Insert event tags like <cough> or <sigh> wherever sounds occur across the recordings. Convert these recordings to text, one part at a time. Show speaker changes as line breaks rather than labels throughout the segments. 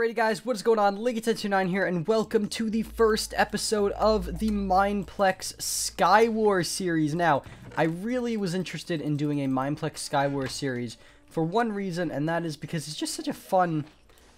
Alrighty guys, what is going on? Linky1029 here, and welcome to the first episode of the Mineplex Skywars series. Now, I really was interested in doing a Mineplex Skywars series for one reason, and that is because it's just such a fun,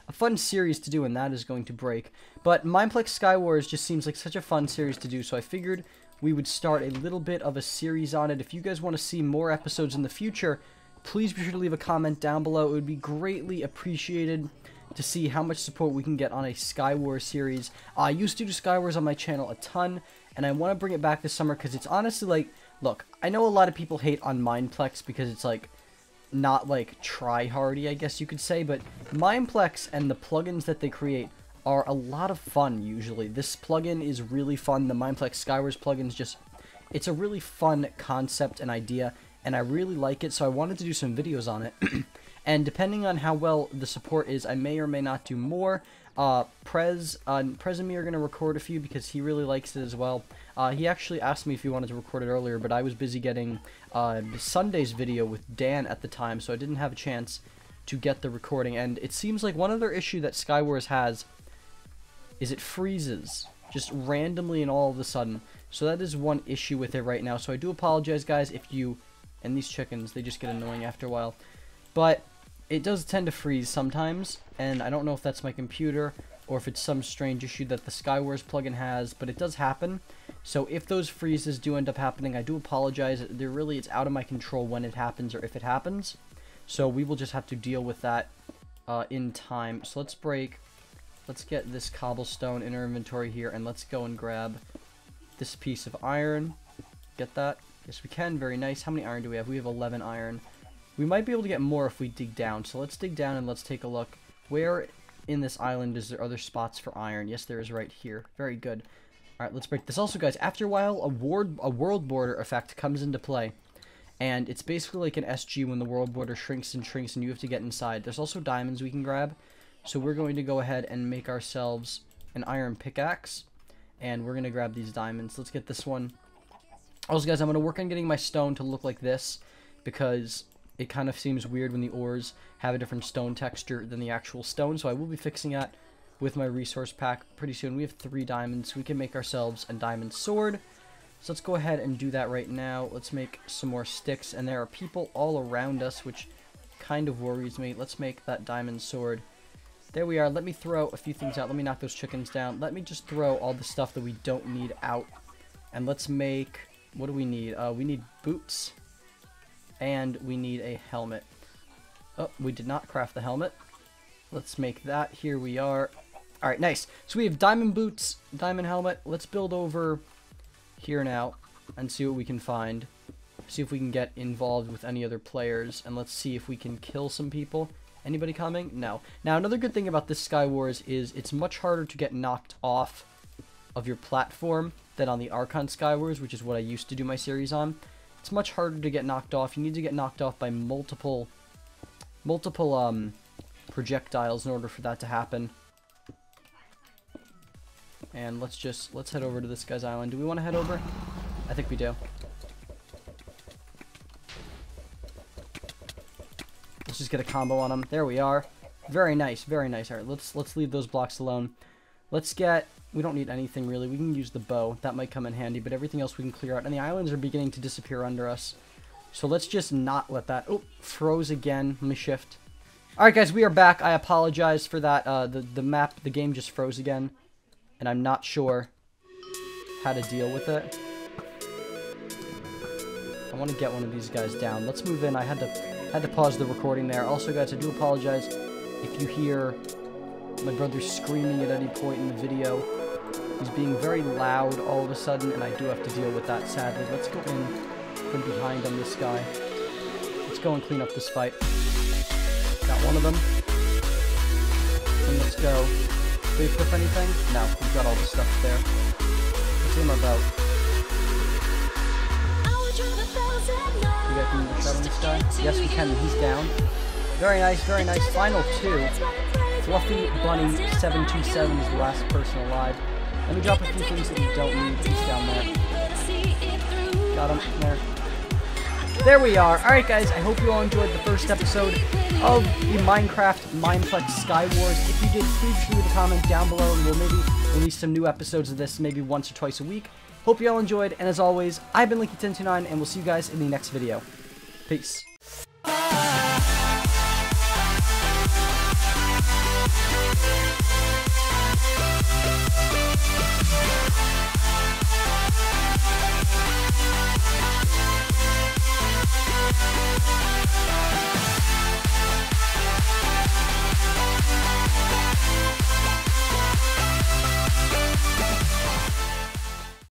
a fun series to do, and that is going to break. But Mineplex Skywars just seems like such a fun series to do, so I figured we would start a little bit of a series on it. If you guys want to see more episodes in the future, please be sure to leave a comment down below. It would be greatly appreciated to see how much support we can get on a Skywars series. I used to do Skywars on my channel a ton, and I want to bring it back this summer because it's honestly like, look, I know a lot of people hate on Mineplex because it's like, not like try-hardy, I guess you could say, but Mineplex and the plugins that they create are a lot of fun usually. This plugin is really fun. The Mineplex Skywars plugin is just, it's a really fun concept and idea, and I really like it, so I wanted to do some videos on it. <clears throat> and depending on how well the support is, I may or may not do more. Uh, Prez, uh, Prez and me are going to record a few because he really likes it as well. Uh, he actually asked me if he wanted to record it earlier, but I was busy getting uh, Sunday's video with Dan at the time, so I didn't have a chance to get the recording. And it seems like one other issue that Skywars has is it freezes just randomly and all of a sudden. So that is one issue with it right now. So I do apologize, guys, if you... And these chickens, they just get annoying after a while. But it does tend to freeze sometimes, and I don't know if that's my computer or if it's some strange issue that the Skywars plugin has, but it does happen. So if those freezes do end up happening, I do apologize. There really, it's out of my control when it happens or if it happens. So we will just have to deal with that uh, in time. So let's break, let's get this cobblestone in our inventory here, and let's go and grab this piece of iron. Get that? Yes, we can. Very nice. How many iron do we have? We have 11 iron. We might be able to get more if we dig down. So let's dig down and let's take a look. Where in this island is there other spots for iron? Yes, there is right here. Very good. Alright, let's break this. Also, guys, after a while, a, ward, a world border effect comes into play. And it's basically like an SG when the world border shrinks and shrinks and you have to get inside. There's also diamonds we can grab. So we're going to go ahead and make ourselves an iron pickaxe. And we're going to grab these diamonds. Let's get this one. Also, guys, I'm going to work on getting my stone to look like this. Because it kind of seems weird when the ores have a different stone texture than the actual stone. So I will be fixing that with my resource pack pretty soon. We have three diamonds. We can make ourselves a diamond sword. So let's go ahead and do that right now. Let's make some more sticks. And there are people all around us, which kind of worries me. Let's make that diamond sword. There we are. Let me throw a few things out. Let me knock those chickens down. Let me just throw all the stuff that we don't need out. And let's make... What do we need? Uh, we need boots and we need a helmet. Oh, we did not craft the helmet. Let's make that. Here we are. Alright, nice. So we have diamond boots, diamond helmet. Let's build over here now and see what we can find. See if we can get involved with any other players. And let's see if we can kill some people. Anybody coming? No. Now, another good thing about this Skywars is it's much harder to get knocked off of your platform than on the Archon Skywars, which is what I used to do my series on. It's much harder to get knocked off. You need to get knocked off by multiple, multiple um, projectiles in order for that to happen. And let's just, let's head over to this guy's island. Do we want to head over? I think we do. Let's just get a combo on him. There we are. Very nice, very nice. All right, let's let's leave those blocks alone. Let's get we don't need anything really. We can use the bow. That might come in handy, but everything else we can clear out. And the islands are beginning to disappear under us. So let's just not let that... Oh, froze again. Let me shift. Alright guys, we are back. I apologize for that. Uh, the, the map, the game just froze again. And I'm not sure how to deal with it. I want to get one of these guys down. Let's move in. I had to had to pause the recording there. Also, guys, I do apologize if you hear my brother screaming at any point in the video. He's being very loud all of a sudden, and I do have to deal with that, sadly. Let's go in from behind on this guy. Let's go and clean up this fight. Got one of them. And let's go. Do we anything? No, we've got all the stuff there. What's him about? You guys can shot on this guy? Yes, we can. He's down. Very nice, very nice. Final two. Fluffy Bunny 727 is the last person alive. Let me drop a few things that don't need. Down there. Got him. There. There we are. Alright guys, I hope you all enjoyed the first episode of the Minecraft Mineplex Sky Wars. If you did, please leave a comment down below and we'll maybe release some new episodes of this maybe once or twice a week. Hope you all enjoyed, and as always, I've been Linky1029, and we'll see you guys in the next video. Peace.